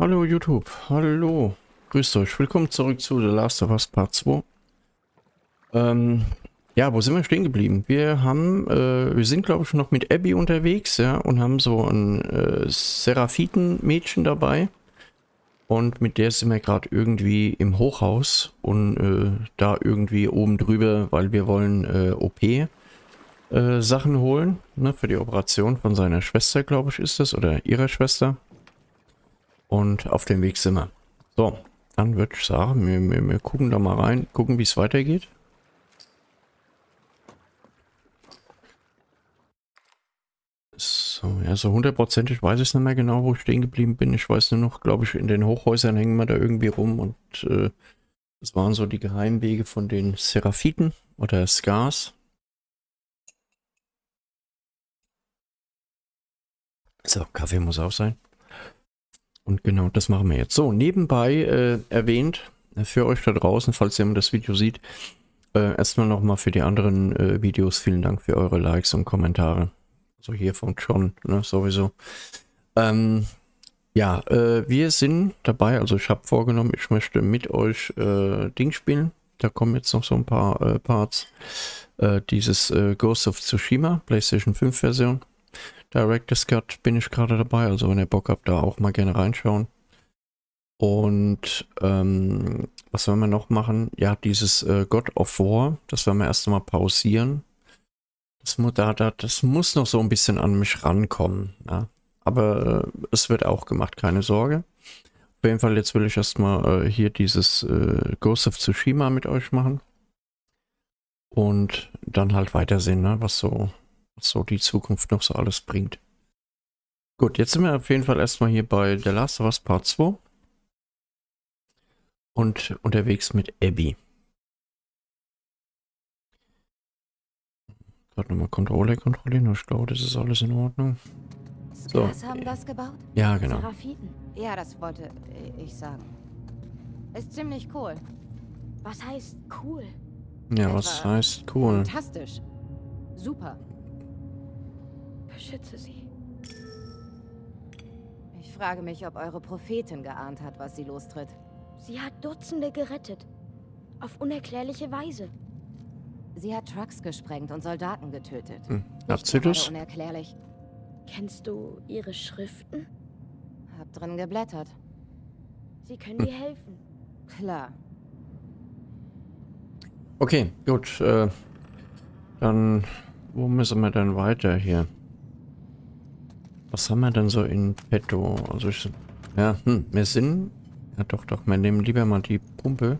Hallo YouTube, hallo, grüßt euch, willkommen zurück zu The Last of Us Part 2. Ähm, ja, wo sind wir stehen geblieben? Wir haben, äh, wir sind glaube ich noch mit Abby unterwegs, ja, und haben so ein äh, Seraphiten-Mädchen dabei. Und mit der sind wir gerade irgendwie im Hochhaus und äh, da irgendwie oben drüber, weil wir wollen äh, OP äh, holen, ne, für die Operation von seiner Schwester, glaube ich, ist das, oder ihrer Schwester. Und auf dem Weg sind wir. So, dann würde ich sagen, wir, wir, wir gucken da mal rein, gucken, wie es weitergeht. So, ja, so hundertprozentig weiß ich nicht mehr genau, wo ich stehen geblieben bin. Ich weiß nur noch, glaube ich, in den Hochhäusern hängen wir da irgendwie rum und äh, das waren so die Geheimwege von den Seraphiten oder Scars. So, Kaffee muss auch sein. Und genau das machen wir jetzt. So, nebenbei äh, erwähnt, äh, für euch da draußen, falls jemand das Video sieht, äh, erstmal nochmal für die anderen äh, Videos vielen Dank für eure Likes und Kommentare. So hier von John, ne, sowieso. Ähm, ja, äh, wir sind dabei, also ich habe vorgenommen, ich möchte mit euch äh, Ding spielen. Da kommen jetzt noch so ein paar äh, Parts. Äh, dieses Ghost of Tsushima, PlayStation 5 Version. Director's Cut bin ich gerade dabei, also wenn ihr Bock habt, da auch mal gerne reinschauen. Und ähm, was wollen wir noch machen? Ja, dieses äh, God of War, das werden wir erst mal pausieren. Das, da, da, das muss noch so ein bisschen an mich rankommen. Ja. Aber äh, es wird auch gemacht, keine Sorge. Auf jeden Fall, jetzt will ich erstmal äh, hier dieses äh, Ghost of Tsushima mit euch machen. Und dann halt weitersehen, ne, was so so die Zukunft noch so alles bringt. Gut, jetzt sind wir auf jeden Fall erstmal hier bei The Last of Us Part 2. Und unterwegs mit Abby. Gerade nochmal Controller kontrollieren. Ich glaube, das ist alles in Ordnung. So. Was haben das gebaut? Ja, genau. Seraphiten. Ja, das wollte ich sagen. Ist ziemlich cool. Was heißt cool? Ja, Etwa was heißt cool? Fantastisch. Super. Beschütze sie. Ich frage mich, ob eure Prophetin geahnt hat, was sie lostritt. Sie hat Dutzende gerettet. Auf unerklärliche Weise. Sie hat Trucks gesprengt und Soldaten getötet. Hm. Sie das? unerklärlich. Kennst du ihre Schriften? Hab drin geblättert. Sie können hm. dir helfen. Klar. Okay, gut. Äh, dann, wo müssen wir denn weiter hier? Was haben wir denn so in petto? Also ich, ja, hm, wir sind, ja doch, doch, wir nehmen lieber mal die Pumpe.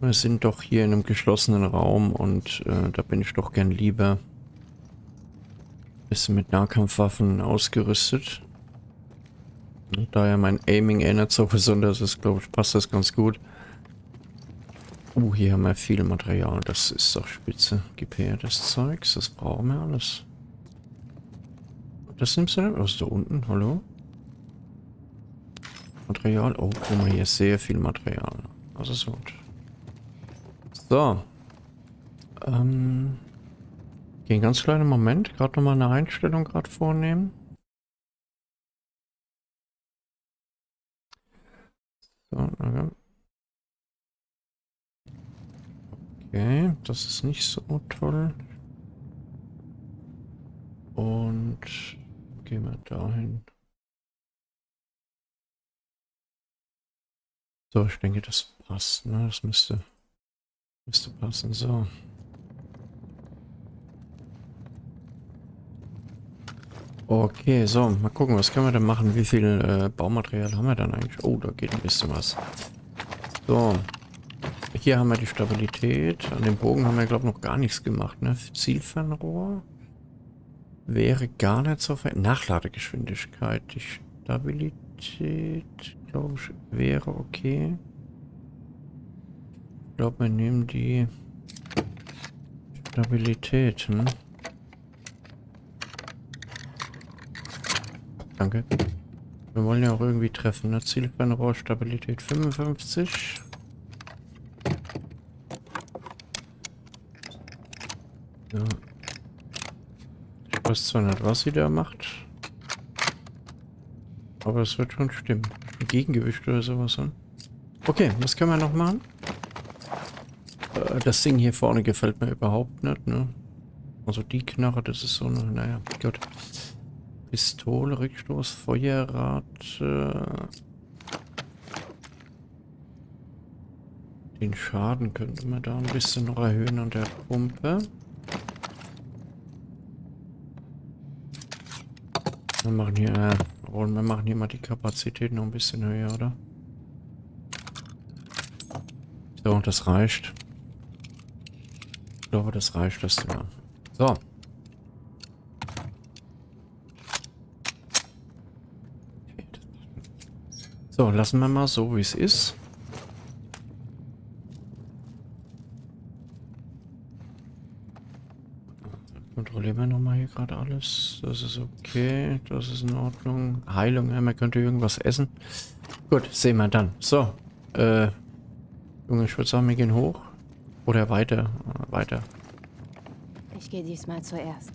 Wir sind doch hier in einem geschlossenen Raum und äh, da bin ich doch gern lieber bisschen mit Nahkampfwaffen ausgerüstet. Da ja mein Aiming nicht so besonders ist, glaube ich, passt das ganz gut. Uh, hier haben wir viel Material. Das ist doch spitze. Gib her das Zeugs. Das brauchen wir alles. Das nimmst du denn? Was ist da unten? Hallo? Material. Oh, guck mal, hier ist sehr viel Material. Das ist gut. So. Ähm. Gehen ganz kleinen Moment. Gerade nochmal eine Einstellung gerade vornehmen. So, okay. Okay, das ist nicht so toll. Und Gehen wir dahin. So, ich denke, das passt. Ne? Das müsste, müsste passen. So. Okay, so, mal gucken, was können wir denn machen? Wie viel äh, Baumaterial haben wir dann eigentlich? Oh, da geht ein bisschen was. So. Hier haben wir die Stabilität. An dem Bogen haben wir, glaube ich, noch gar nichts gemacht. Ne? Zielfernrohr wäre gar nicht so ver... Nachladegeschwindigkeit. Die Stabilität, glaube ich, wäre okay. Ich glaube, wir nehmen die Stabilität, hm? Danke. Wir wollen ja auch irgendwie treffen, ne? Zielfernrohr, Stabilität 55. Ja weiß zwar nicht, was sie da macht. Aber es wird schon stimmen. Ein Gegengewicht oder sowas. Hm? Okay, was können wir noch machen? Äh, das Ding hier vorne gefällt mir überhaupt nicht, ne? Also die Knarre, das ist so eine, naja, gut. Pistole, Rückstoß, Feuerrad. Äh den Schaden könnte man da ein bisschen noch erhöhen an der Pumpe. Wir machen hier, äh, wir machen hier mal die Kapazität noch ein bisschen höher, oder? So, das reicht. Ich glaube, das reicht das ja. So. So, lassen wir mal so, wie es ist. Kontrollieren wir nochmal hier gerade alles. Das ist okay. Das ist in Ordnung. Heilung, ja, man könnte irgendwas essen. Gut, sehen wir dann. So. Äh. Junge, ich würde sagen, wir gehen hoch. Oder weiter. Weiter. Ich gehe diesmal zuerst.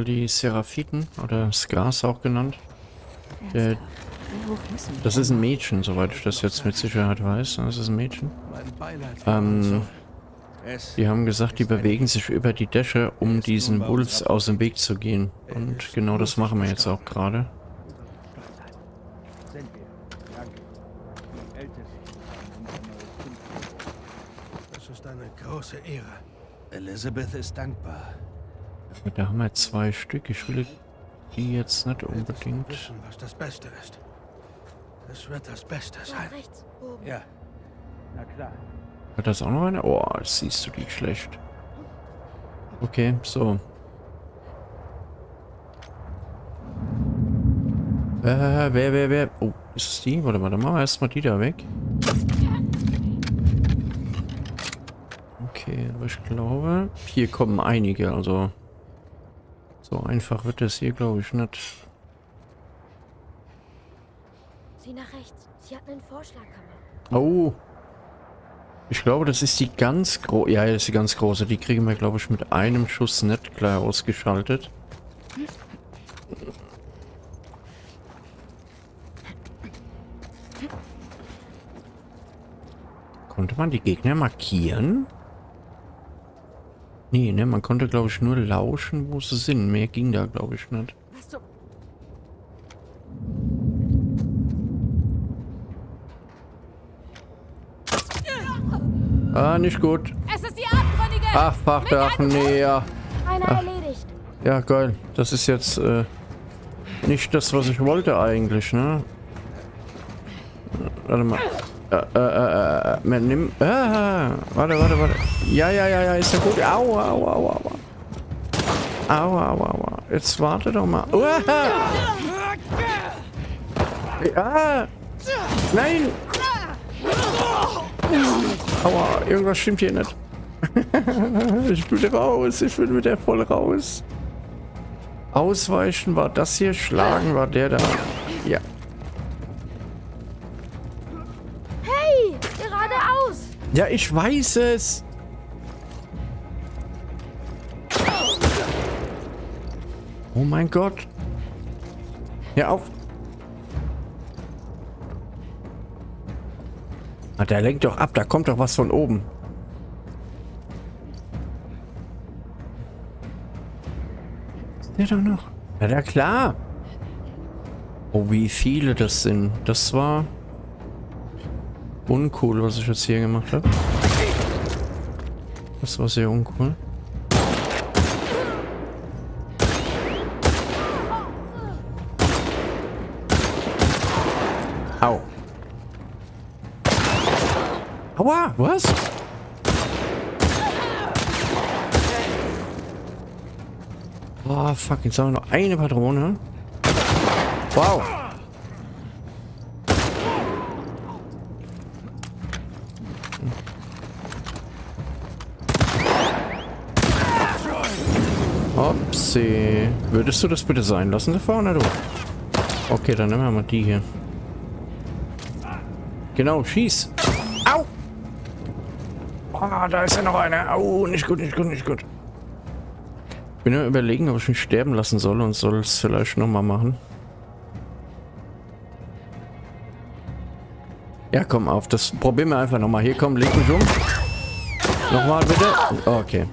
Oh, die Seraphiten oder Skars auch genannt. Der, das ist ein Mädchen, soweit ich das jetzt mit Sicherheit weiß. Das ist ein Mädchen. Ähm, die haben gesagt, die bewegen sich über die Dächer, um diesen Wolves aus dem Weg zu gehen. Und genau das machen wir jetzt auch gerade. Das ist eine große Ehre. Elizabeth ist dankbar. Da haben wir zwei Stück. Ich will die jetzt nicht unbedingt. Wissen, was das Beste ist. Es wird das Beste sein. Ja. Na klar. Hat das auch noch eine? Oh, siehst du die schlecht. Okay, so. Äh, wer, wer, wer? Oh, ist es die? Warte mal, dann machen wir erstmal die da weg. Okay, aber ich glaube, hier kommen einige, also so einfach wird es hier, glaube ich, nicht. Sieh nach rechts. Sie hat einen Vorschlaghammer. Oh. Ich glaube, das ist die ganz große. Ja, das ist die ganz große. Die kriegen wir, glaube ich, mit einem Schuss nicht klar ausgeschaltet. Konnte man die Gegner markieren? Nee, ne, man konnte, glaube ich, nur lauschen, wo sie sind. Mehr ging da, glaube ich, nicht. Ah, nicht gut. Es ist die Abtrünnige! Ach, Fachdag, nee, ja. Einer Ah. erledigt. Ja, geil. Das ist jetzt äh, nicht das, was ich wollte eigentlich, ne? Warte mal. Äh, äh, äh, äh, man nimm. Äh, warte, warte, warte. Ja, ja, ja, ja, ist ja gut. Au, au, au, au. Au, au, au, au. Jetzt warte doch mal. Uah! Ja! Nein! Aua, irgendwas stimmt hier nicht. ich will raus, ich will mit der voll raus. Ausweichen war das hier, schlagen war der da. Ja. Ja, ich weiß es. Oh mein Gott. Hör auf. Ah, der lenkt doch ab, da kommt doch was von oben. Ist der doch noch? Ja, ja klar. Oh, wie viele das sind. Das war uncool, was ich jetzt hier gemacht habe. Das war sehr uncool. Au. Aua, was? Oh, fuck, jetzt haben wir noch eine Patrone. Wow. Upsi. Würdest du das bitte sein lassen da vorne, du? Okay, dann nehmen wir mal die hier. Genau, schieß. Au! Ah, da ist ja noch einer. Au, nicht gut, nicht gut, nicht gut. Ich bin ja überlegen, ob ich mich sterben lassen soll und soll es vielleicht nochmal machen. Ja, komm auf, das probieren wir einfach nochmal. Hier, komm, leg mich um. Nochmal bitte. Okay.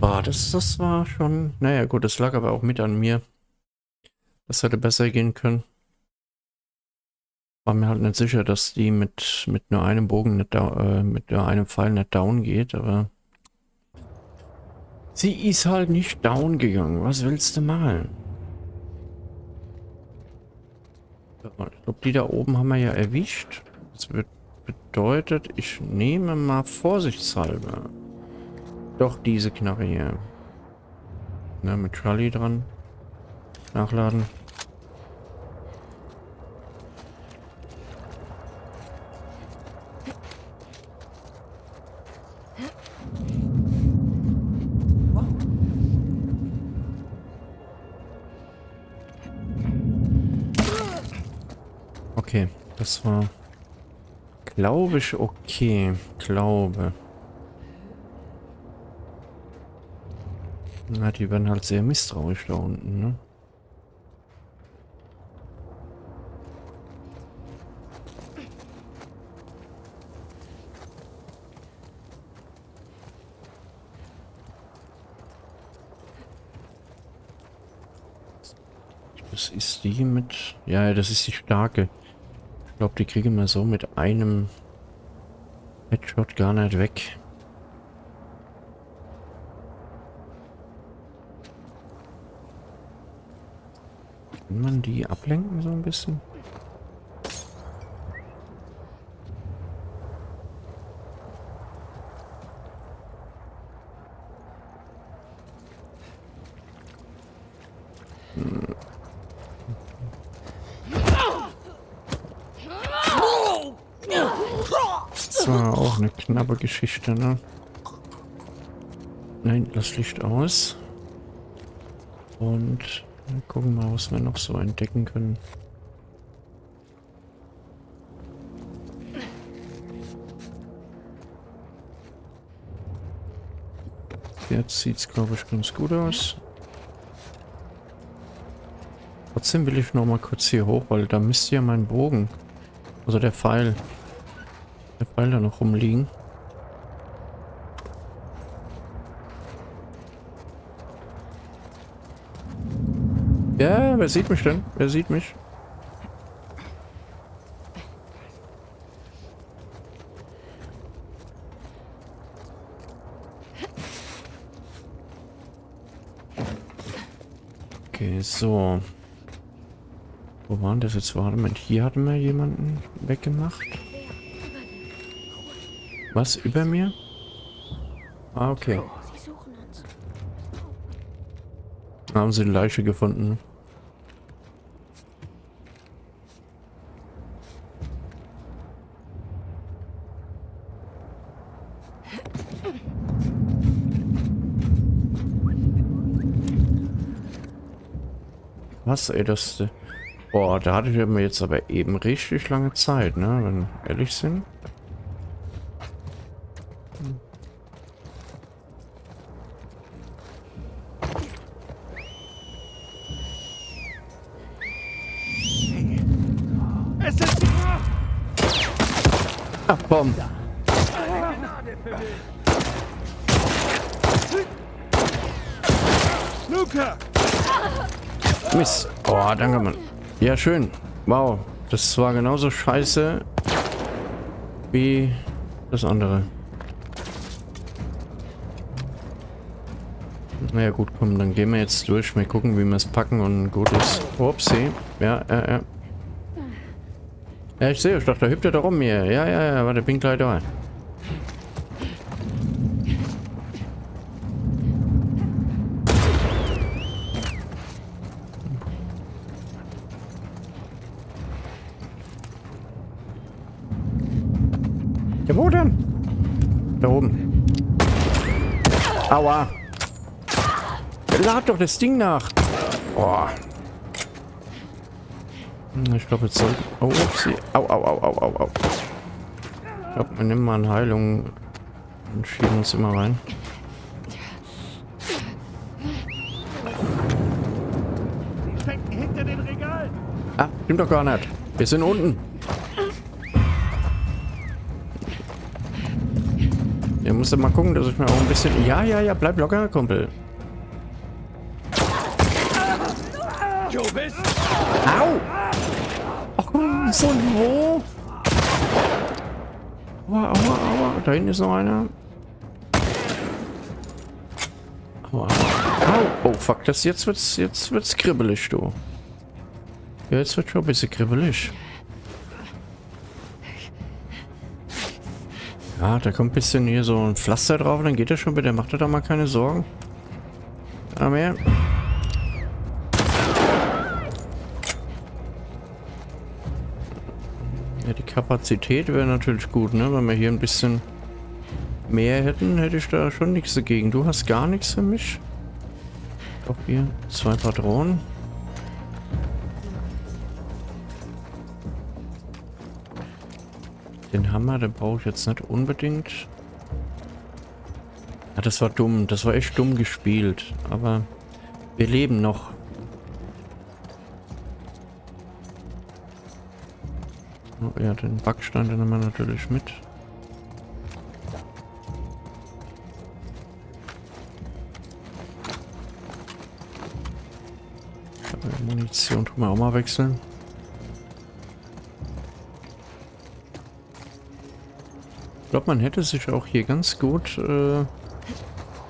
Boah, das, das war schon... Naja, gut, das lag aber auch mit an mir. Das hätte besser gehen können. War mir halt nicht sicher, dass die mit, mit nur einem Bogen nicht äh, mit nur einem Pfeil nicht down geht, aber... Sie ist halt nicht down gegangen. Was willst du machen? Ich glaube, die da oben haben wir ja erwischt. Das bedeutet, ich nehme mal vorsichtshalber doch diese Knarre hier. Ne, mit Trolley dran. Nachladen. Okay, das war, glaube ich, okay. Glaube. Na, die werden halt sehr misstrauisch da unten, ne? Das ist die mit... Ja, das ist die starke. Ich glaube, die kriegen wir so mit einem Headshot gar nicht weg. Die ablenken so ein bisschen? Das auch eine knappe Geschichte, ne? Nein, das Licht aus. Und dann gucken wir mal, was wir noch so entdecken können. Jetzt sieht es, glaube ich, ganz gut aus. Trotzdem will ich noch mal kurz hier hoch, weil da müsste ja mein Bogen, also der Pfeil, der Pfeil da noch rumliegen. Ja, wer sieht mich denn? Wer sieht mich? Okay, so. Wo waren das jetzt? Warte mal, hier hatten wir jemanden weggemacht. Was, über mir? Ah, okay. Haben sie eine Leiche gefunden. Was, ey, das... Boah, da hatte ich mir jetzt aber eben richtig lange Zeit, ne? Wenn wir ehrlich sind. Ach, komm. Luca! Mist. Oh, danke, Mann. Ja, schön. Wow. Das war genauso scheiße wie das andere. Naja gut, komm, dann gehen wir jetzt durch. Wir gucken, wie wir es packen und gut ist. Upsi. Ja, ja, ja. Ja, ich sehe euch doch, da hüpft er da rum hier. Ja, ja, ja, warte, bin gleich da. Ja, wo denn? Da oben. Aua. Lad doch das Ding nach. Boah. Ich glaube, jetzt soll... Oh, upsie. Au, au, au, au, au, au. Ich glaube, wir nehmen mal eine Heilung und schieben uns immer rein. Die stecken hinter den Regalen. Ah, stimmt doch gar nicht. Wir sind unten. Ihr müsst mal gucken, dass ich mir auch ein bisschen... Ja, ja, ja, bleib locker, Kumpel. Bist... Au! Ach, von wo? Aua, aua, aua. Da hinten ist noch einer. Aua, aua. Au. Oh, fuck. Das, jetzt wird's, jetzt wird's kribbelig, du. Ja, jetzt wird schon ein bisschen kribbelig. Ja, da kommt ein bisschen hier so ein Pflaster drauf, dann geht er schon wieder. Macht er da mal keine Sorgen. Ja, mehr. Kapazität wäre natürlich gut, ne? Wenn wir hier ein bisschen mehr hätten, hätte ich da schon nichts dagegen. Du hast gar nichts für mich. Doch hier zwei Patronen. Den Hammer, den brauche ich jetzt nicht unbedingt. Ja, das war dumm. Das war echt dumm gespielt. Aber wir leben noch. Ja, den Backstein, den haben wir natürlich mit. Munition tun wir auch mal wechseln. Ich glaube, man hätte sich auch hier ganz gut äh,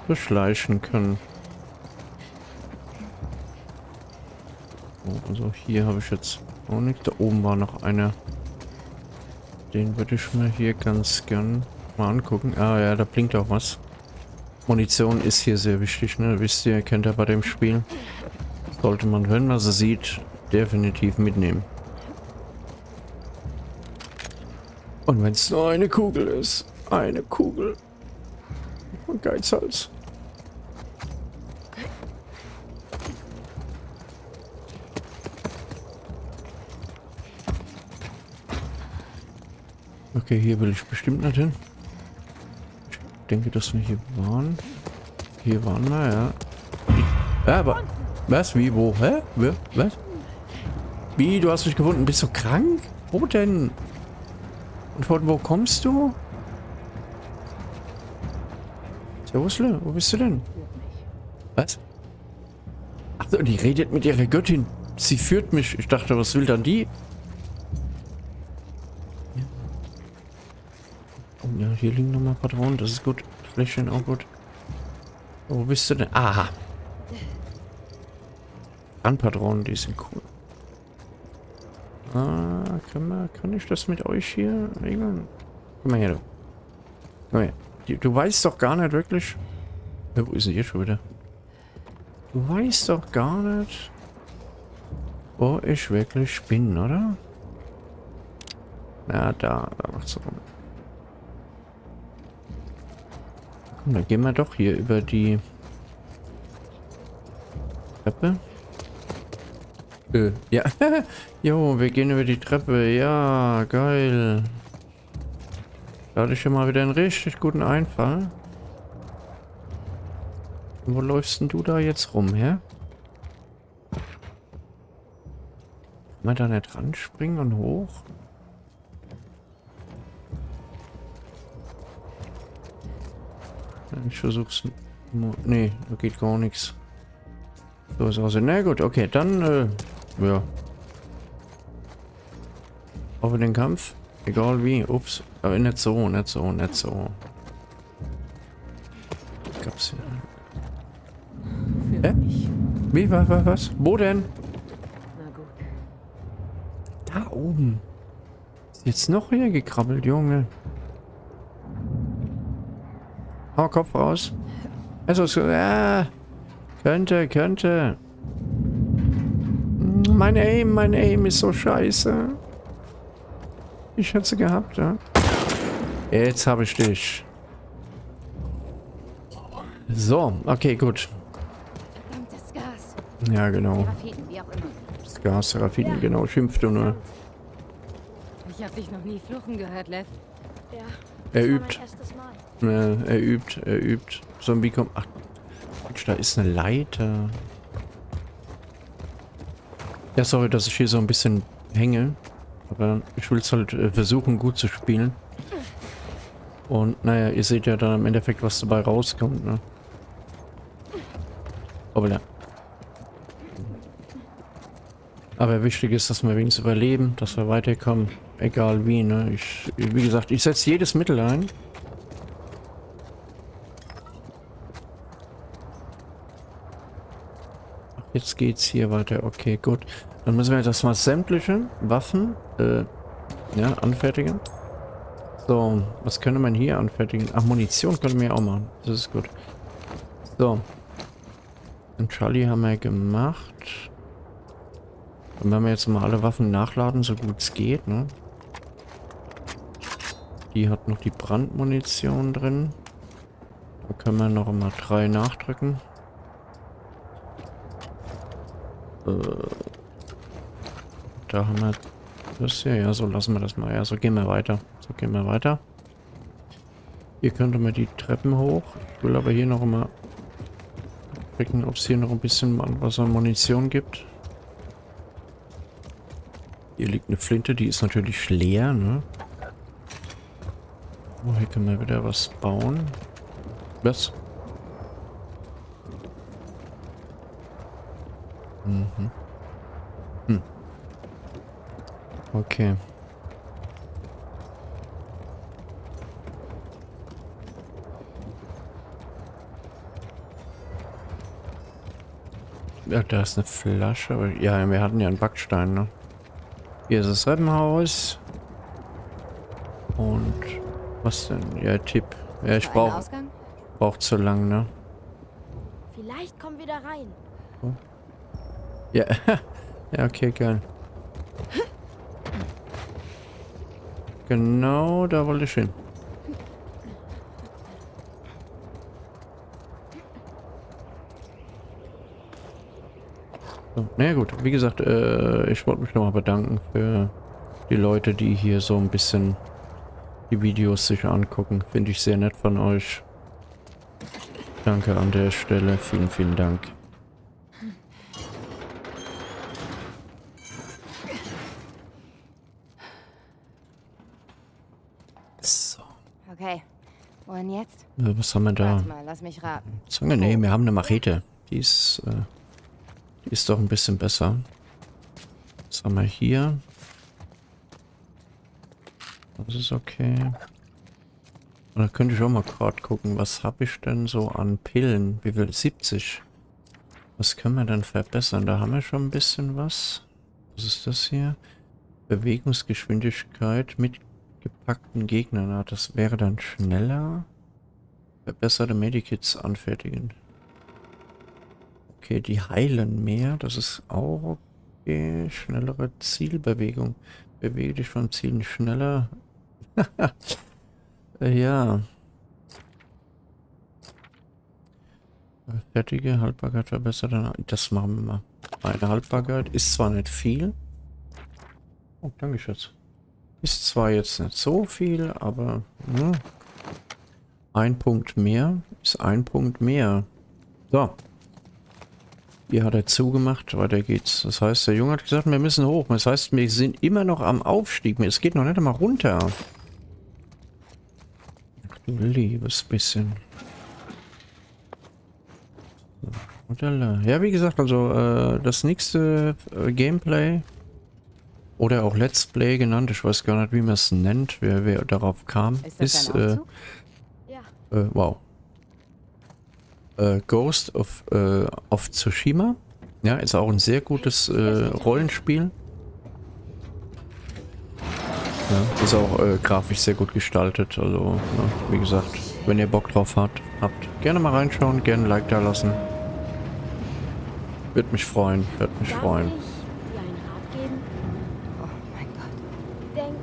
beschleichen können. Oh, also hier habe ich jetzt auch nicht. Da oben war noch einer. Den würde ich mir hier ganz gern mal angucken. Ah ja, da blinkt auch was. Munition ist hier sehr wichtig, ne? Wisst ihr, kennt ihr bei dem Spiel. Sollte man, wenn man sie sieht, definitiv mitnehmen. Und wenn es nur eine Kugel ist. Eine Kugel. Und Geizhals. Okay, hier will ich bestimmt nicht hin. Ich denke, dass wir hier waren. Hier waren wir, ja. Ja, aber... Was? Wie? Wo? Hä? Wer? Was? Wie? Du hast mich gefunden. Bist du krank? Wo denn? Und von wo kommst du? Servusle, wo bist du denn? Was? Ach so, die redet mit ihrer Göttin. Sie führt mich. Ich dachte, was will dann die? Ja hier liegen nochmal Patronen. Das ist gut. Fläschchen auch gut. Wo bist du denn? Aha. Anpatronen, die sind cool. Ah, kann, man, kann ich das mit euch hier regeln? Komm mal her, du. Komm her. Du, du weißt doch gar nicht wirklich... Ja, wo ist er hier schon wieder? Du weißt doch gar nicht, wo ich wirklich bin, oder? Na, da, da macht's rum. Dann gehen wir doch hier über die Treppe. Äh, ja. jo, wir gehen über die Treppe. Ja, geil. Da hatte ich schon mal wieder einen richtig guten Einfall. Und wo läufst denn du da jetzt rum, hä? Kann man da nicht ranspringen und hoch? Ich versuch's. Nee, da geht gar nichts. So ist aus. Na gut, okay, dann, äh, ja. Auf den Kampf. Egal wie. Ups. Aber nicht so, nicht so, nicht so. Gab's hier. Hä? Wie, was, was, was? Wo denn? Da oben. Ist jetzt noch hier gekrabbelt, Junge. Hau Kopf raus. Also, so, äh, könnte, könnte. Mein Aim, mein Aim ist so scheiße. Ich hätte sie gehabt, ja. Jetzt habe ich dich. So, okay, gut. Ja, genau. Das Gas, Serafin, Ja. genau, schimpfte nur. Ich habe dich noch nie fluchen gehört, Lev. Ja, Er übt. Äh, er übt, er übt. Zombie kommt. Ach, Mensch, da ist eine Leiter. Ja, sorry, dass ich hier so ein bisschen hänge. Aber ich will es halt äh, versuchen, gut zu spielen. Und naja, ihr seht ja dann im Endeffekt, was dabei rauskommt, ne? Aber ja. Aber wichtig ist, dass wir wenigstens überleben, dass wir weiterkommen. Egal wie, ne? Ich, wie gesagt, ich setze jedes Mittel ein. Jetzt geht's hier weiter. Okay, gut. Dann müssen wir das mal sämtliche Waffen äh, ja, anfertigen. So, was könnte man hier anfertigen? Ach, Munition können wir auch machen. Das ist gut. So. Und Charlie haben wir gemacht. Dann werden wir jetzt mal alle Waffen nachladen, so gut es geht, ne? Die hat noch die Brandmunition drin. Da können wir noch mal drei nachdrücken. Äh, da haben wir das hier. Ja, so lassen wir das mal. Ja, so gehen wir weiter. So gehen wir weiter. Hier könnte man die Treppen hoch. Ich will aber hier noch mal gucken, ob es hier noch ein bisschen was an Munition gibt. Hier liegt eine Flinte, die ist natürlich leer, ne? Oh, hier können wir wieder was bauen. Was? Mhm. Hm. Okay. Ja, da ist eine Flasche. Ja, wir hatten ja einen Backstein, ne? Hier ist das Treppenhaus. Und was denn? Ja, Tipp. Ja, ich brauche brauch zu lang, ne? Vielleicht kommen wir da rein. Ja, ja, okay, geil. Genau, da wollte ich hin. So, naja gut, wie gesagt, äh, ich wollte mich nochmal bedanken für die Leute, die hier so ein bisschen die Videos sich angucken. Finde ich sehr nett von euch. Danke an der Stelle. Vielen, vielen Dank. So. Okay. Wohin jetzt? Äh, Was haben wir da? Mal, lass mich raten. Zange? Nee, wir haben eine Machete. Die ist, äh, die ist doch ein bisschen besser. Was haben wir hier? Das ist okay. Und da könnte ich auch mal gerade gucken, was habe ich denn so an Pillen? Wie viel? 70. Was können wir denn verbessern? Da haben wir schon ein bisschen was. Was ist das hier? Bewegungsgeschwindigkeit mit gepackten Gegnern. Ah, das wäre dann schneller. Verbesserte Medikits anfertigen. Okay, die heilen mehr. Das ist auch okay. Schnellere Zielbewegung. Bewege dich vom Zielen schneller. Äh, ja. Fertige Haltbarkeit verbessert. Das machen wir mal. Eine Haltbarkeit ist zwar nicht viel. Oh, danke, Schatz. Ist zwar jetzt nicht so viel, aber ja, ein Punkt mehr ist ein Punkt mehr. So. Hier hat er zugemacht, weiter geht's. Das heißt, der Junge hat gesagt, wir müssen hoch. Das heißt, wir sind immer noch am Aufstieg. Es geht noch nicht einmal runter. Ach du liebes bisschen. Ja, wie gesagt, also äh, das nächste äh, Gameplay oder auch Let's Play genannt, ich weiß gar nicht, wie man es nennt, wer, wer darauf kam, Ist ist, äh, äh, wow. Äh, Ghost of, äh, of Tsushima. Ja, ist auch ein sehr gutes äh, Rollenspiel. Ja, ist auch äh, grafisch sehr gut gestaltet. Also, ja, wie gesagt, wenn ihr Bock drauf habt, habt, gerne mal reinschauen, gerne ein Like da lassen. Würde mich freuen, würde mich freuen. ich dir einen Rat geben? Oh mein Gott. Denk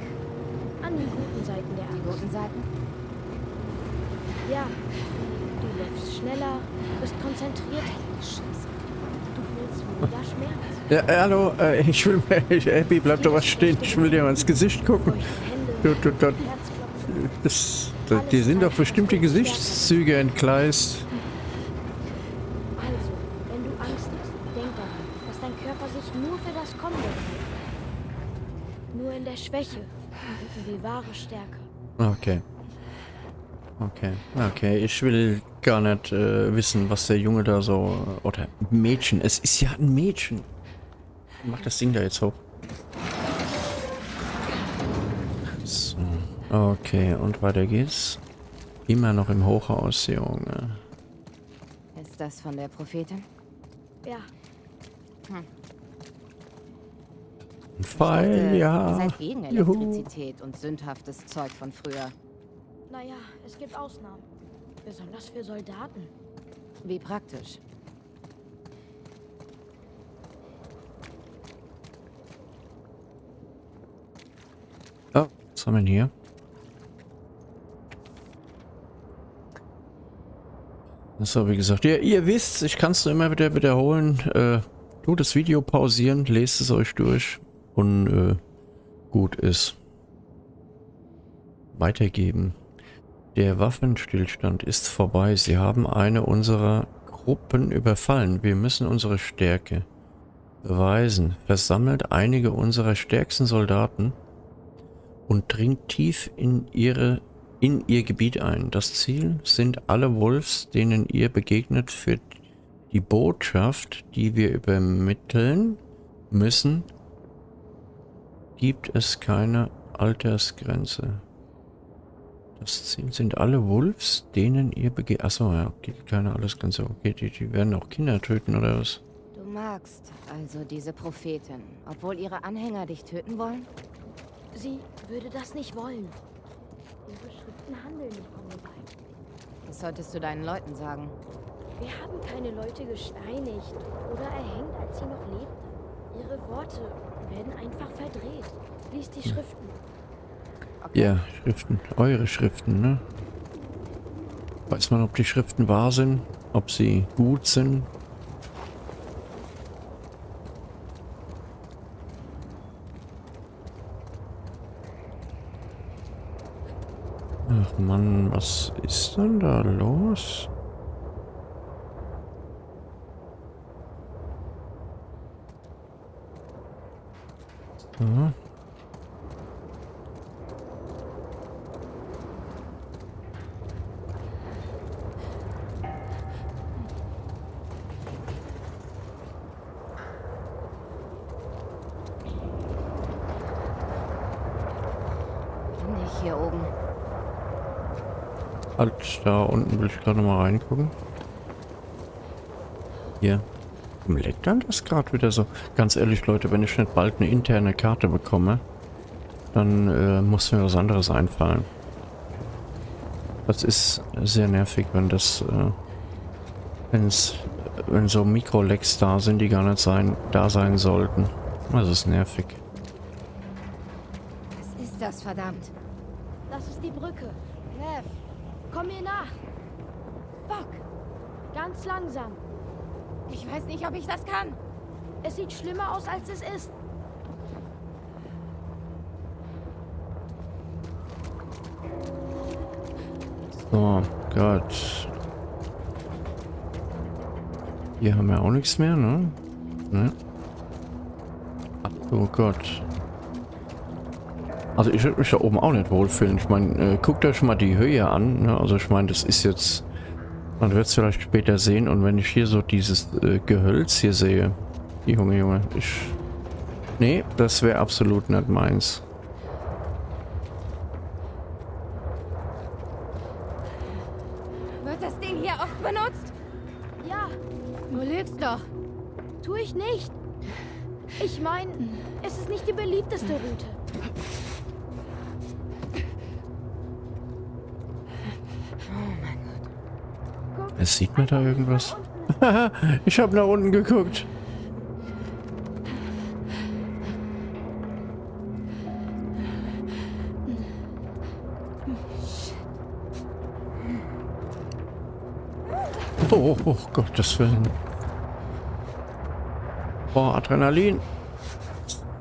an die guten Seiten der Die Angst. guten Seiten? Ja, du läufst schneller, bist konzentriert, Scheiße. du als wieder Schmerz. Ja, äh, hallo, äh, ich will, Abby, bleib doch was stehen. Ich will dir mal ins Gesicht gucken. Du, du, du, das, da, die sind doch bestimmt die Gesichtszüge entgleist. Also, wenn du Angst hast, denk daran, dass dein Körper sich nur für das macht. Nur in der Schwäche wir wahre Stärke. Okay. Okay, okay. Ich will gar nicht äh, wissen, was der Junge da so... Oder Mädchen. Es ist ja ein Mädchen. Mach das Ding da jetzt hoch. So. Okay, und weiter geht's. Immer noch im Hochhaus, Junge. Ist das von der Prophetin? Ja, Ein Pfeil, dachte, Ihr ja. seid gegen Juhu. Elektrizität und sündhaftes Zeug von früher. naja, es gibt Ausnahmen. Besonders für Soldaten. Wie praktisch. Oh, was haben wir denn hier? So, wie gesagt, ihr, ihr wisst, ich kann es nur immer wieder wiederholen. Äh, du das Video pausieren, lest es euch durch und äh, gut ist. Weitergeben. Der Waffenstillstand ist vorbei. Sie haben eine unserer Gruppen überfallen. Wir müssen unsere Stärke beweisen. Versammelt einige unserer stärksten Soldaten und dringt tief in ihre in ihr Gebiet ein. Das Ziel sind alle Wolves, denen ihr begegnet, für die Botschaft, die wir übermitteln müssen, gibt es keine Altersgrenze. Das Ziel sind alle Wolves, denen ihr begegnet. Achso, ja, gibt keine Altersgrenze. Okay, die, die werden auch Kinder töten oder was? Du magst also diese Prophetin, obwohl ihre Anhänger dich töten wollen? Sie würde das nicht wollen. Ihre Schriften handeln nicht von Gewalt. Das solltest du deinen Leuten sagen. Wir haben keine Leute gesteinigt oder erhängt, als sie noch lebten. Ihre Worte werden einfach verdreht. Lies die Schriften. Okay. Ja, Schriften. Eure Schriften, ne? Weiß man, ob die Schriften wahr sind? Ob sie gut sind? Ach Mann, was ist denn da los? So. Nicht hier oben. Halt, da unten will ich gerade mal reingucken. Hier. Warum leckt dann das gerade wieder so? Ganz ehrlich, Leute, wenn ich nicht bald eine interne Karte bekomme, dann äh, muss mir was anderes einfallen. Das ist sehr nervig, wenn das, äh, wenn's, wenn so Mikrolecks da sind, die gar nicht sein, da sein sollten. Das ist nervig. Was ist das, verdammt? Das ist die Brücke. Mir nach. Fuck. Ganz langsam. ich weiß nicht, ob ich das kann. Es sieht schlimmer aus, als es ist. So, Gott. Hier haben wir auch nichts mehr, ne? Ne? Oh Gott. Also ich würde mich da oben auch nicht wohlfühlen. Ich meine, äh, guckt euch mal die Höhe an. Ne? Also ich meine, das ist jetzt... Man wird es vielleicht später sehen. Und wenn ich hier so dieses äh, Gehölz hier sehe... Junge, Junge, ich... Nee, das wäre absolut nicht meins. Sieht man da irgendwas? ich habe nach unten geguckt. Oh, oh Gottes Willen. Boah, Adrenalin.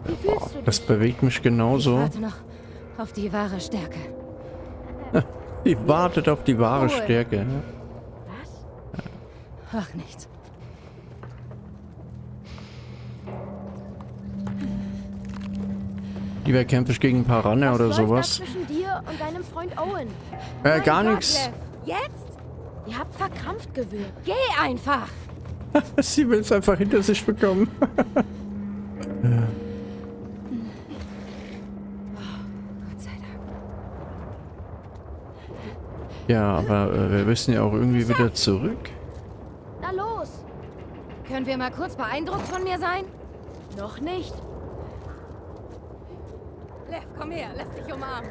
Du Das bewegt mich Ich genauso. warte noch auf die wahre Stärke. Die wartet auf die wahre. Stärke. Ach, nichts. Lieber kämpfe ich gegen Piranha Was oder sowas. zwischen dir und deinem Freund Owen? Äh, gar nichts. Jetzt? Ihr habt verkrampft gewirkt. Geh einfach! Sie will es einfach hinter sich bekommen. Dank. Ja, aber äh, wir müssen ja auch irgendwie wieder zurück. Können wir mal kurz beeindruckt von mir sein? Noch nicht. Lev, komm her, lass dich umarmen.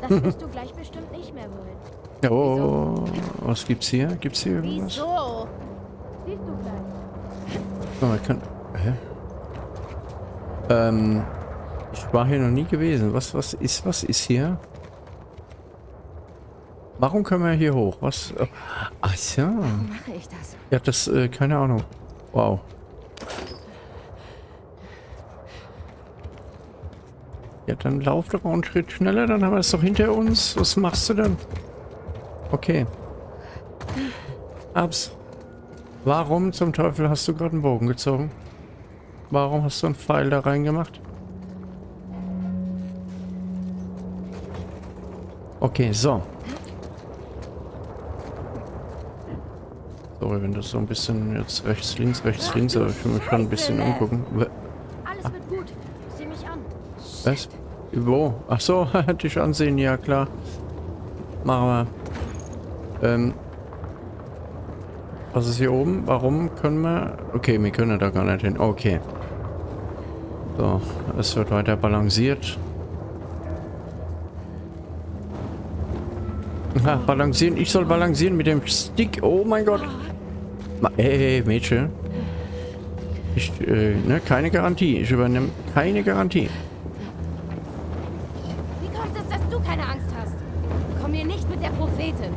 Das wirst du gleich bestimmt nicht mehr wollen. Oh, was gibt's hier? Gibt's hier irgendwas? Wieso? Siehst du gleich. Oh, man kann. Hä? Ähm. Ich war hier noch nie gewesen. Was, was ist, was ist hier? Warum können wir hier hoch? Was? äh, Ach so. Warum mache ich das? Ja, das, äh, keine Ahnung. Wow. Ja, dann lauf doch mal einen Schritt schneller, dann haben wir es doch hinter uns. Was machst du denn? Okay. Abs. Warum zum Teufel hast du gerade einen Bogen gezogen? Warum hast du einen Pfeil da reingemacht? Okay, so. Sorry, wenn das so ein bisschen jetzt rechts, links, rechts, links, aber ich will mich schon ein bisschen umgucken. Alles wird gut. Sieh mich an. Was? Wo? Ach so, dich ansehen, ja klar. Machen wir. Ähm. Was ist hier oben? Warum können wir... Okay, wir können da gar nicht hin. Okay. So, es wird weiter balanciert. Ha, balancieren. Ich soll balancieren mit dem Stick. Oh mein Gott. Hey, hey, Mädchen. Ich, äh, ne, keine Garantie. Ich übernehme keine Garantie. Wie kommt es, dass du keine Angst hast? Komm mir nicht mit der Prophetin.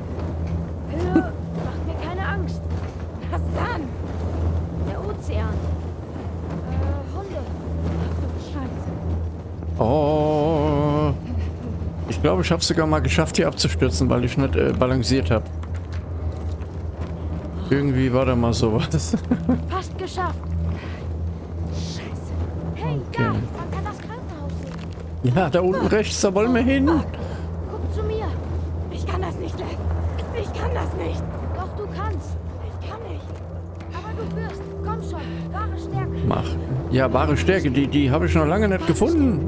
Höhe macht mir keine Angst. Was dann? Der Ozean. Äh, Hunde. Scheiße. Oh. Ich glaube, ich habe es sogar mal geschafft, hier abzustürzen, weil ich nicht äh, balanciert habe. Irgendwie war da mal sowas. Fast geschafft. Scheiße. Hey, Okay. da. Man kann das Krankenhaus sehen. ja, da unten rechts, da wollen wir hin. Guck zu mir. Ich kann das nicht, Lev. Ich kann das nicht. Doch, du kannst. Ich kann nicht. Aber du wirst. Komm schon. Wahre Stärke. Mach. Ja, wahre Stärke, die, die habe ich noch lange nicht gefunden.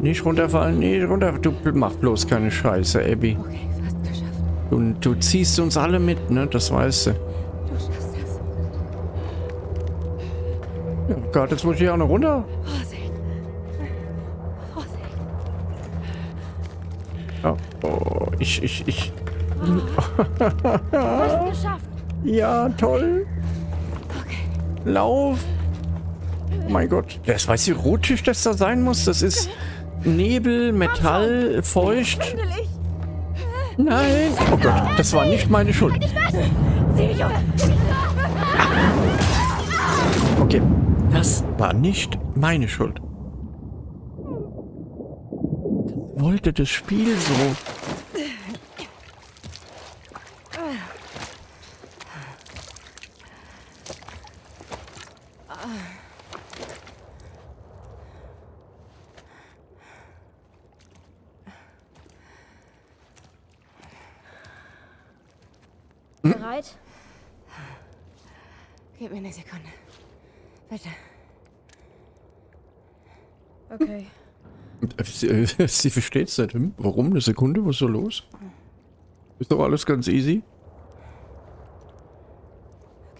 Nicht runterfallen, nee, runter. Du mach bloß keine Scheiße, Abby. Okay. Du, du ziehst uns alle mit, ne? Das weißt du. Du schaffst das. Oh Gott, jetzt muss ich hier auch noch runter. Vorsicht. Vorsicht. Oh, oh ich, ich, ich. Geschafft. Ja, toll. Okay. Lauf. Oh mein Gott. Das weiß wie rutschig das da sein muss. Das ist Nebel, Metall, feucht. Schwindelig. Nein. Oh Gott, das war nicht meine Schuld. Okay, das war nicht meine Schuld. Wollte das Spiel so. Bereit? Gib mir eine Sekunde. Bitte. Okay. Sie, äh, sie versteht es nicht. Hm? Warum? Eine Sekunde? Was ist so los? Ist doch alles ganz easy.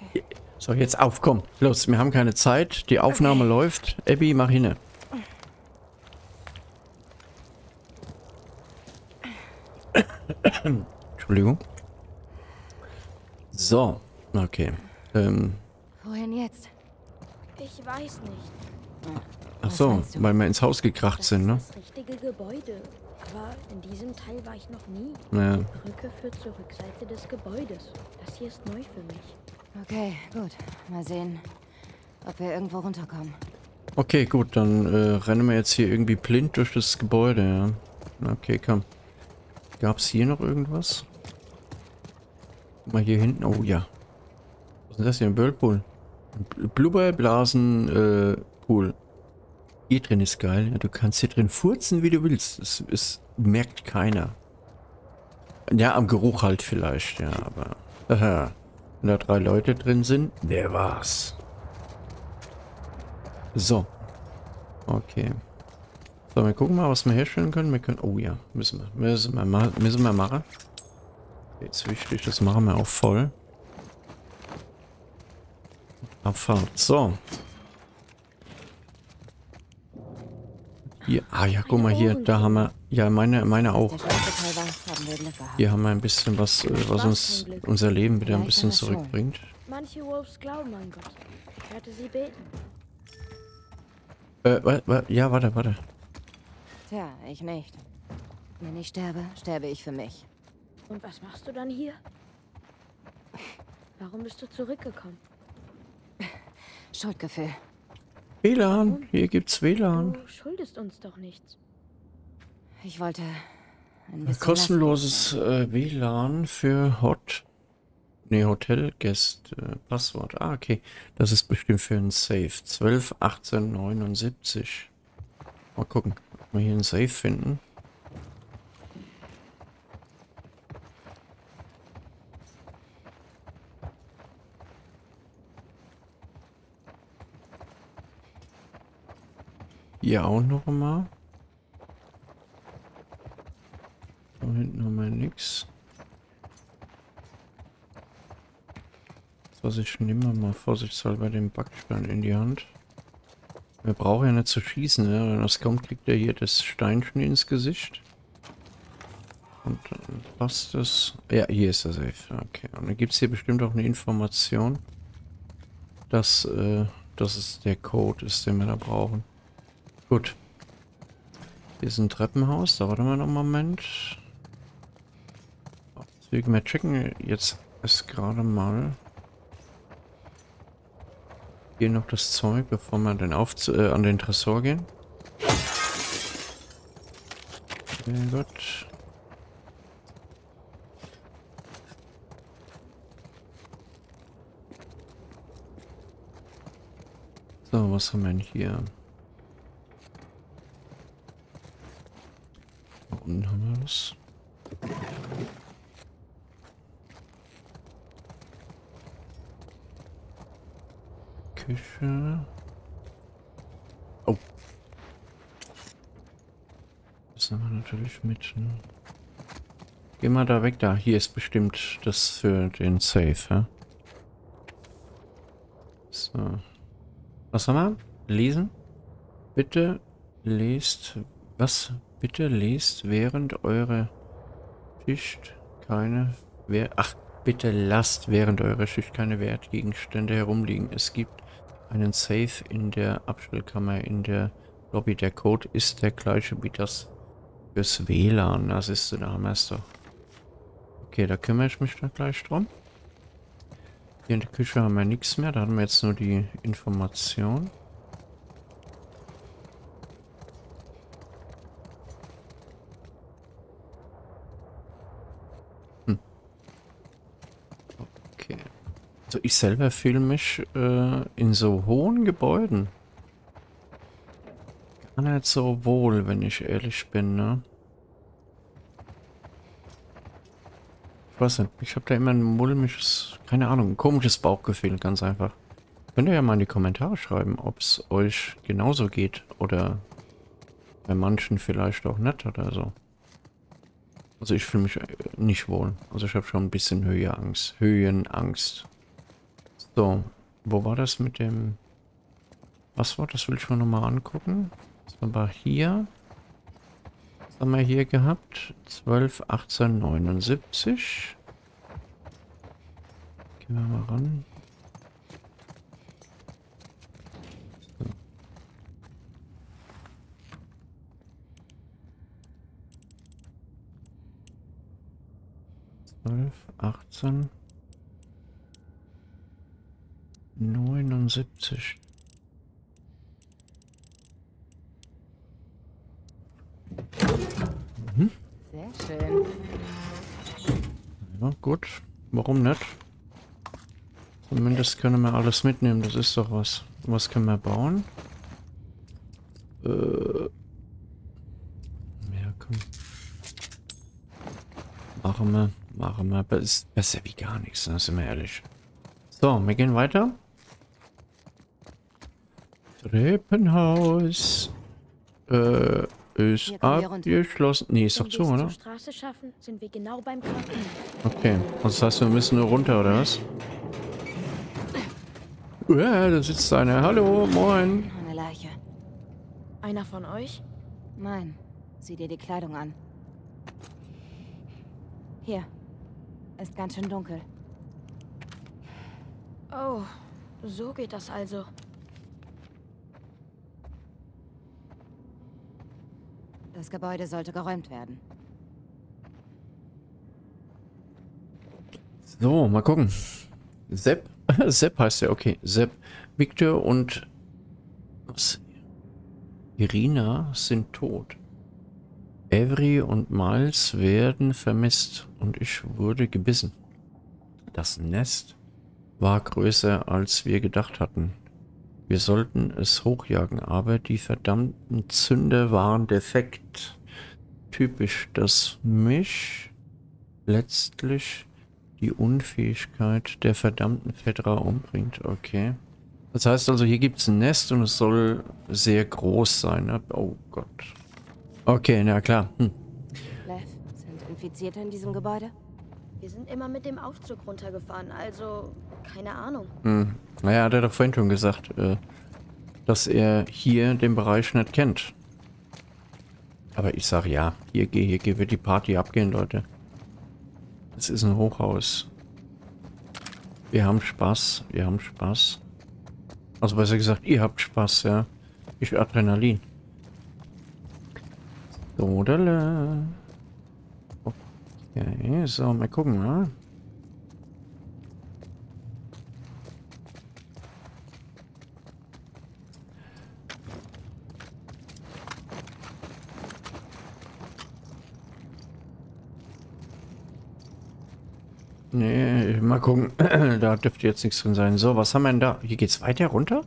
Okay. So, jetzt auf, komm. Los, wir haben keine Zeit. Die Aufnahme läuft. Abby, mach hinne. Entschuldigung. So, okay. Ähm, Wohin jetzt? Ich weiß nicht. So, weil wir ins Haus gekracht sind, ne? das richtige Gebäude. Aber in diesem Teil war ich noch nie. Ja. Brücke führt zur Rückseite des Gebäudes. Das hier ist neu für mich. Okay, gut. Mal sehen, ob wir irgendwo runterkommen. Okay, gut, dann äh, rennen wir jetzt hier irgendwie blind durch das Gebäude, ja. Okay, komm. Gab es hier noch irgendwas? Guck mal hier hinten. Oh ja. Was ist denn das hier? Ein Whirlpool. Ein Blubberblasen äh, Pool. Hier drin ist geil. Du kannst hier drin furzen, wie du willst. Es, es merkt keiner. Ja, am Geruch halt vielleicht, ja, aber... Aha. Wenn da drei Leute drin sind, wer war's? So. Okay. So, wir gucken mal, was wir herstellen können. Wir können... Oh ja, müssen wir. Müssen wir, müssen wir machen. Jetzt wichtig, das machen wir auch voll. Abfahrt. So. Hier, ah ja, guck mal hier, da haben wir, ja meine, meine auch. Hier haben wir ein bisschen was, äh, was uns unser Leben wieder ein bisschen zurückbringt. Manche Wolves glauben an Gott. Ich hörte sie beten. Äh, wa, wa, ja, warte, warte. Tja, ich nicht. Wenn ich sterbe, sterbe ich für mich. Und was machst du dann hier? Warum bist du zurückgekommen? Schuldgefühl. WLAN, hier gibt's WLAN. Du schuldest uns doch nichts. Ich wollte ein bisschen Kostenloses äh, WLAN für Hot. Ne, Hotelgäste. Äh, Passwort. Ah, okay. Das ist bestimmt für ein Safe. 12, 18, 79. Mal gucken, ob wir hier ein Safe finden. Hier auch noch mal. Da hinten haben wir nichts. So, ich nehme mal vorsichtshalber den Backstein in die Hand. Wir brauchen ja nicht zu schießen, ne? Wenn das kommt, kriegt er hier das Steinchen ins Gesicht. Und dann passt es. Ja, hier ist er safe. Okay. Und dann gibt es hier bestimmt auch eine Information, dass, äh, dass es der Code ist, den wir da brauchen. Gut. Hier ist ein Treppenhaus. Da warten wir noch einen Moment. Deswegen, wir checken jetzt ist gerade mal hier noch das Zeug, bevor wir dann auf äh, an den Tresor gehen. Sehr gut. So, was haben wir denn hier? Unten haben wir was. Küche. Oh. Das haben wir natürlich mit. Ne? Geh mal da weg da. Hier ist bestimmt das für den Safe, ja? So. Was haben wir? Lesen? Bitte lest. Was? Bitte lest während eurer Schicht keine Wert... Ach, bitte lasst während eurer Schicht keine Wertgegenstände herumliegen. Es gibt einen Safe in der Abstellkammer in der Lobby. Der Code ist der gleiche wie das fürs WLAN. Das ist der Meister. Okay, da kümmere ich mich dann gleich drum. Hier in der Küche haben wir nichts mehr. Da haben wir jetzt nur die Information. Also ich selber fühle mich äh, in so hohen Gebäuden gar nicht so wohl, wenn ich ehrlich bin, ne? Ich weiß nicht, ich habe da immer ein mulmiges, keine Ahnung, ein komisches Bauchgefühl, ganz einfach. Könnt ihr ja mal in die Kommentare schreiben, ob es euch genauso geht oder bei manchen vielleicht auch nicht oder so. Also ich fühle mich äh, nicht wohl. Also ich habe schon ein bisschen Höhenangst. Höhenangst. So, wo war das mit dem Passwort? Das will ich mir nochmal angucken. Das war hier. Was haben wir hier gehabt? 12, 18, 79. Gehen wir mal ran. So. 12, 18. 73. Sehr schön. Ja, gut. Warum nicht? Zumindest können wir alles mitnehmen, das ist doch was. Was können wir bauen? Äh. Ja, komm. Machen wir, machen wir. Besser wie gar nichts, ne? sind wir ehrlich. So, wir gehen weiter. Treppenhaus. Äh, ist abgeschlossen. Nee, ist doch zu, oder? schaffen, sind wir genau. Okay, also das heißt, wir müssen nur runter, oder was? Ja, da sitzt einer. Hallo, moin. Eine Leiche. Einer von euch? Nein. Sieh dir die Kleidung an. Hier. Ist ganz schön dunkel. Oh, so geht das also. Das Gebäude sollte geräumt werden. So, mal gucken. Sepp. Sepp heißt er, okay. Sepp. Victor und was? Irina sind tot. Avery und Miles werden vermisst und ich wurde gebissen. Das Nest war größer, als wir gedacht hatten. Wir sollten es hochjagen, aber die verdammten Zünder waren defekt. Typisch, dass mich letztlich die Unfähigkeit der verdammten Fedra umbringt. Okay. Das heißt also, hier gibt es ein Nest und es soll sehr groß sein. Oh Gott. Okay, na klar. Hm. Lev, sind Infizierte in diesem Gebäude? Wir sind immer mit dem Aufzug runtergefahren, also keine Ahnung. Hm. Naja, hat er doch vorhin schon gesagt, äh, dass er hier den Bereich nicht kennt. Aber ich sag ja, hier, geh, hier, hier wird die Party abgehen, Leute. Das ist ein Hochhaus. Wir haben Spaß, wir haben Spaß. Also besser gesagt, ihr habt Spaß, ja. Ich Adrenalin. Okay, so, mal gucken, mal. Nee, mal gucken. da dürfte jetzt nichts drin sein. So, was haben wir denn da? Hier geht's weiter runter?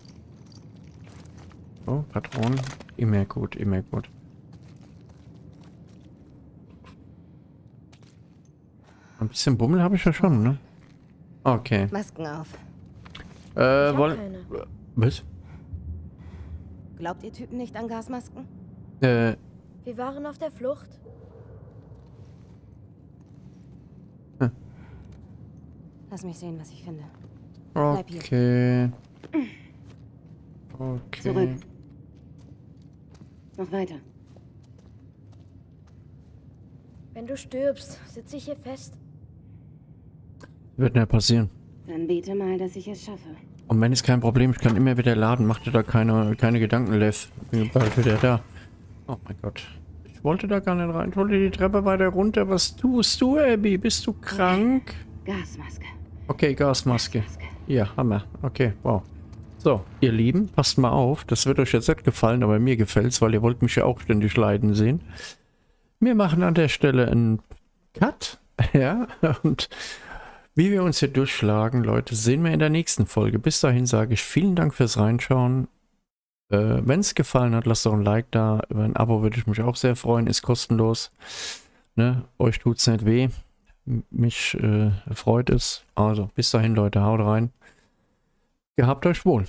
Oh, Patronen. Immer gut, immer gut. Ein bisschen Bummel habe ich ja schon, ne? Okay. Masken auf. Äh, wollen... Was? Glaubt ihr Typen nicht an Gasmasken? Äh, Wir waren auf der Flucht. Lass mich sehen, was ich finde. Okay. Okay. Zurück. Noch weiter. Wenn du stirbst, sitze ich hier fest. Wird nicht passieren. Dann bete mal, dass ich es schaffe. Und wenn ist kein Problem, ich kann immer wieder laden. Mach dir da keine, keine Gedanken, Lev. Bin bald wieder da. Oh mein Gott. Ich wollte da gar nicht rein. Ich wollte die Treppe weiter runter. Was tust du, Abby? Bist du krank? Gasmaske. Okay, Gasmaske. Ja, Hammer. Okay, wow. So, ihr Lieben, passt mal auf. Das wird euch jetzt nicht gefallen, aber mir gefällt's, weil ihr wollt mich ja auch ständig leiden sehen. Wir machen an der Stelle einen Cut. Ja, und wie wir uns hier durchschlagen, Leute, sehen wir in der nächsten Folge. Bis dahin sage ich vielen Dank fürs Reinschauen. Äh, Wenn es gefallen hat, lasst doch ein Like da. Über ein Abo würde ich mich auch sehr freuen. Ist kostenlos. Ne? Euch tut's nicht weh. Mich äh, freut es. Also, bis dahin, Leute, haut rein. Gehabt euch wohl.